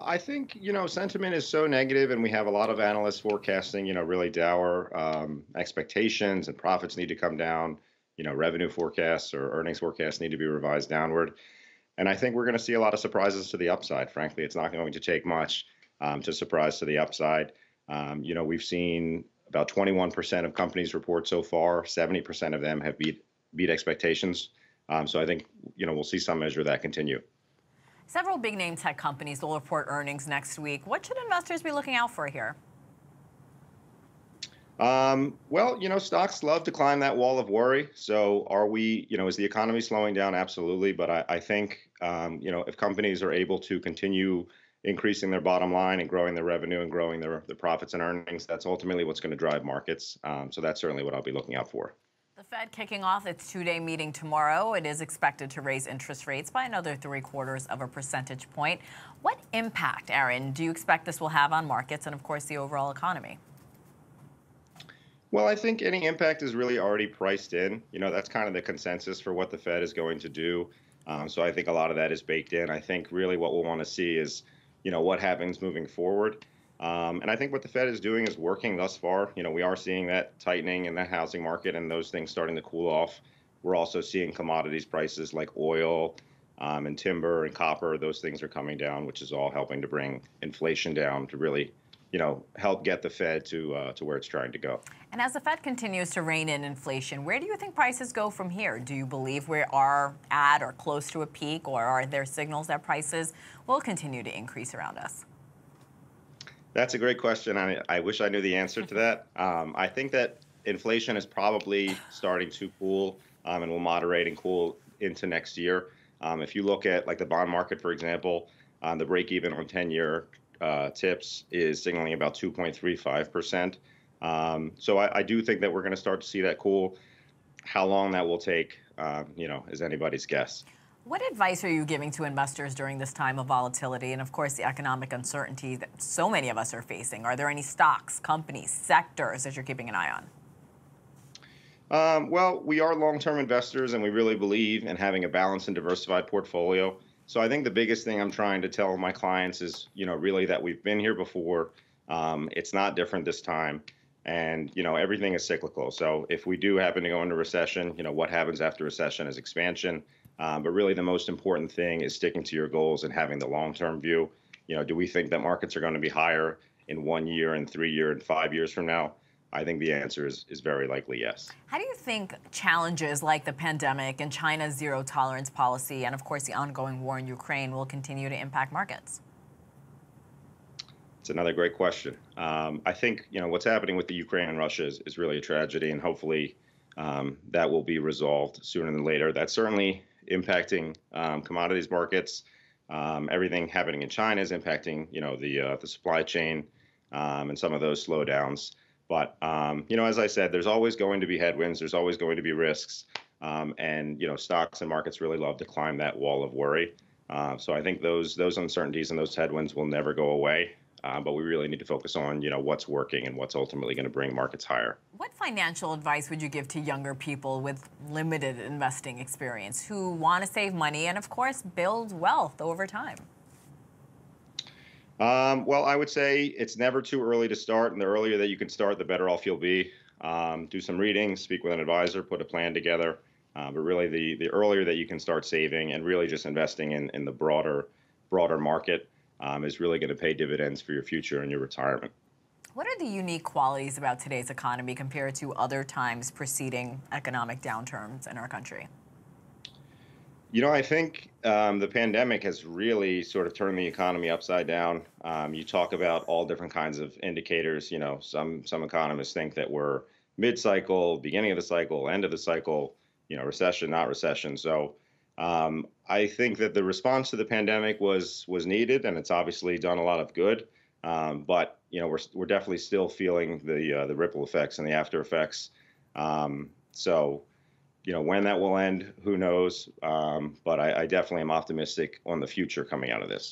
I think you know sentiment is so negative, and we have a lot of analysts forecasting you know really dour um, expectations, and profits need to come down. You know, revenue forecasts or earnings forecasts need to be revised downward, and I think we're going to see a lot of surprises to the upside. Frankly, it's not going to take much um, to surprise to the upside. Um, you know, we've seen about 21% of companies report so far. 70% of them have beat beat expectations. Um, so I think you know we'll see some measure of that continue. Several big name tech companies will report earnings next week. What should investors be looking out for here? Um, well, you know, stocks love to climb that wall of worry. So, are we, you know, is the economy slowing down? Absolutely. But I, I think, um, you know, if companies are able to continue increasing their bottom line and growing their revenue and growing their, their profits and earnings, that's ultimately what's going to drive markets. Um, so, that's certainly what I'll be looking out for. The Fed kicking off its two-day meeting tomorrow. It is expected to raise interest rates by another three quarters of a percentage point. What impact, Aaron, do you expect this will have on markets and, of course, the overall economy? Well, I think any impact is really already priced in. You know, that's kind of the consensus for what the Fed is going to do. Um, so I think a lot of that is baked in. I think really what we'll want to see is, you know, what happens moving forward. Um, and I think what the Fed is doing is working thus far. You know, we are seeing that tightening in the housing market and those things starting to cool off. We're also seeing commodities prices like oil um, and timber and copper; those things are coming down, which is all helping to bring inflation down to really, you know, help get the Fed to uh, to where it's trying to go. And as the Fed continues to rein in inflation, where do you think prices go from here? Do you believe we are at or close to a peak, or are there signals that prices will continue to increase around us? That's a great question. I, I wish I knew the answer to that. Um, I think that inflation is probably starting to cool um, and will moderate and cool into next year. Um, if you look at like the bond market, for example, um, the break even on 10 year uh, TIPS is signaling about 2.35%. Um, so I, I, do think that we're going to start to see that cool. How long that will take, um, you know, is anybody's guess. What advice are you giving to investors during this time of volatility and, of course, the economic uncertainty that so many of us are facing? Are there any stocks, companies, sectors that you're keeping an eye on? Um, well, we are long-term investors, and we really believe in having a balanced and diversified portfolio. So I think the biggest thing I'm trying to tell my clients is, you know, really that we've been here before. Um, it's not different this time, and you know everything is cyclical. So if we do happen to go into recession, you know what happens after recession is expansion. Um, but really, the most important thing is sticking to your goals and having the long-term view. You know, do we think that markets are going to be higher in one year, and three year, and five years from now? I think the answer is, is very likely yes. How do you think challenges like the pandemic and China's zero tolerance policy, and of course the ongoing war in Ukraine, will continue to impact markets? It's another great question. Um, I think you know what's happening with the Ukraine and Russia is, is really a tragedy, and hopefully um, that will be resolved sooner than later. That certainly impacting um, commodities markets. Um, everything happening in China is impacting, you know, the uh, the supply chain um, and some of those slowdowns. But um, you know, as I said, there's always going to be headwinds. There's always going to be risks, um, and you know, stocks and markets really love to climb that wall of worry. Uh, so I think those those uncertainties and those headwinds will never go away. Uh, but we really need to focus on, you know, what's working and what's ultimately going to bring markets higher. What financial advice would you give to younger people with limited investing experience who want to save money and, of course, build wealth over time? Um, well, I would say it's never too early to start, and the earlier that you can start, the better off you'll be. Um, do some reading, speak with an advisor, put a plan together. Uh, but really, the the earlier that you can start saving and really just investing in in the broader broader market, um, is really going to pay dividends for your future and your retirement. What are the unique qualities about today's economy compared to other times preceding economic downturns in our country? You know, I think um, the pandemic has really sort of turned the economy upside down. Um, you talk about all different kinds of indicators. You know, some some economists think that we're mid-cycle, beginning of the cycle, end of the cycle. You know, recession, not recession. So um, I think that the response to the pandemic was was needed, and it's obviously done a lot of good. Um, but you know, we're we're definitely still feeling the uh, the ripple effects and the after effects. Um, so, you know, when that will end, who knows? Um, but I, I definitely am optimistic on the future coming out of this.